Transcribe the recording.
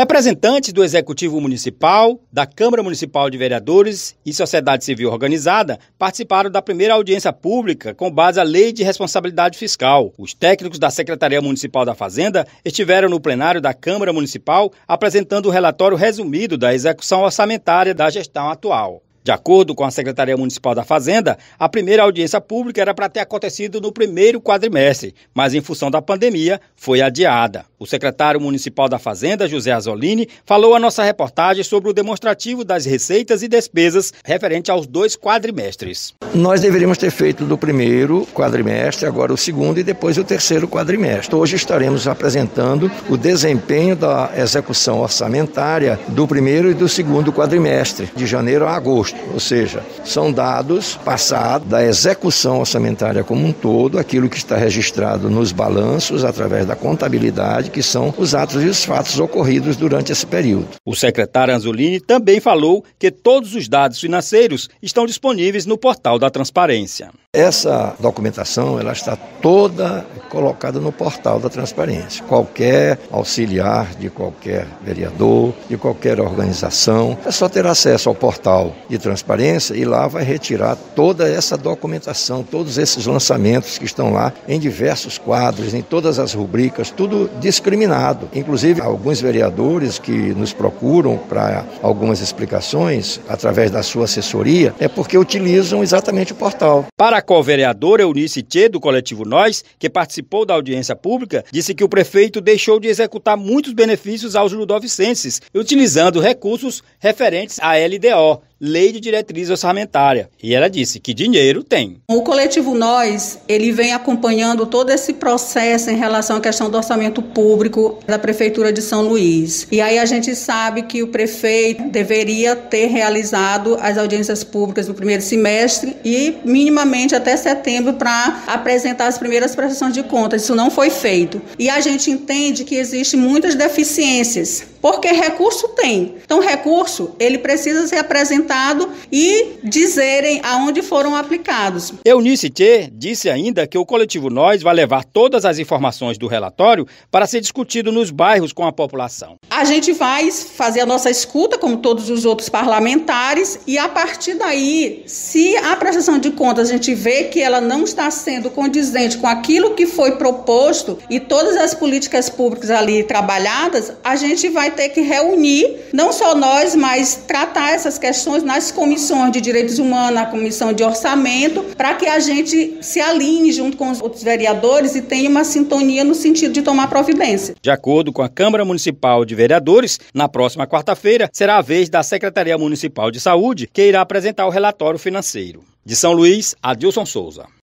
Representantes do Executivo Municipal, da Câmara Municipal de Vereadores e Sociedade Civil Organizada participaram da primeira audiência pública com base à Lei de Responsabilidade Fiscal. Os técnicos da Secretaria Municipal da Fazenda estiveram no plenário da Câmara Municipal apresentando o relatório resumido da execução orçamentária da gestão atual. De acordo com a Secretaria Municipal da Fazenda, a primeira audiência pública era para ter acontecido no primeiro quadrimestre, mas em função da pandemia foi adiada. O secretário municipal da Fazenda, José Azolini, falou à nossa reportagem sobre o demonstrativo das receitas e despesas referente aos dois quadrimestres. Nós deveríamos ter feito do primeiro quadrimestre, agora o segundo e depois o terceiro quadrimestre. Hoje estaremos apresentando o desempenho da execução orçamentária do primeiro e do segundo quadrimestre, de janeiro a agosto ou seja, são dados passados da execução orçamentária como um todo, aquilo que está registrado nos balanços através da contabilidade, que são os atos e os fatos ocorridos durante esse período. O secretário Anzolini também falou que todos os dados financeiros estão disponíveis no portal da transparência. Essa documentação ela está toda colocada no portal da transparência. Qualquer auxiliar de qualquer vereador, de qualquer organização, é só ter acesso ao portal de transparência e lá vai retirar toda essa documentação, todos esses lançamentos que estão lá em diversos quadros, em todas as rubricas, tudo discriminado. Inclusive, alguns vereadores que nos procuram para algumas explicações através da sua assessoria é porque utilizam exatamente o portal. Para a co-vereadora Eunice Tchê, do coletivo Nós, que participou da audiência pública, disse que o prefeito deixou de executar muitos benefícios aos ludovicenses, utilizando recursos referentes à LDO, Lei de Diretriz Orçamentária. E ela disse que dinheiro tem. O coletivo Nós, ele vem acompanhando todo esse processo em relação à questão do orçamento público da Prefeitura de São Luís. E aí a gente sabe que o prefeito deveria ter realizado as audiências públicas no primeiro semestre e minimamente até setembro para apresentar as primeiras prestações de contas. Isso não foi feito. E a gente entende que existem muitas deficiências, porque recurso tem. Então, recurso, ele precisa ser apresentado e dizerem aonde foram aplicados. Eunice Tchê disse ainda que o coletivo Nós vai levar todas as informações do relatório para ser discutido nos bairros com a população. A gente vai fazer a nossa escuta, como todos os outros parlamentares, e a partir daí, se a prestação de contas a gente vê que ela não está sendo condizente com aquilo que foi proposto e todas as políticas públicas ali trabalhadas, a gente vai ter que reunir, não só nós, mas tratar essas questões nas comissões de direitos humanos, na comissão de orçamento, para que a gente se alinhe junto com os outros vereadores e tenha uma sintonia no sentido de tomar providência. De acordo com a Câmara Municipal de Vereadores, na próxima quarta-feira será a vez da Secretaria Municipal de Saúde, que irá apresentar o relatório financeiro. De São Luís, Adilson Souza.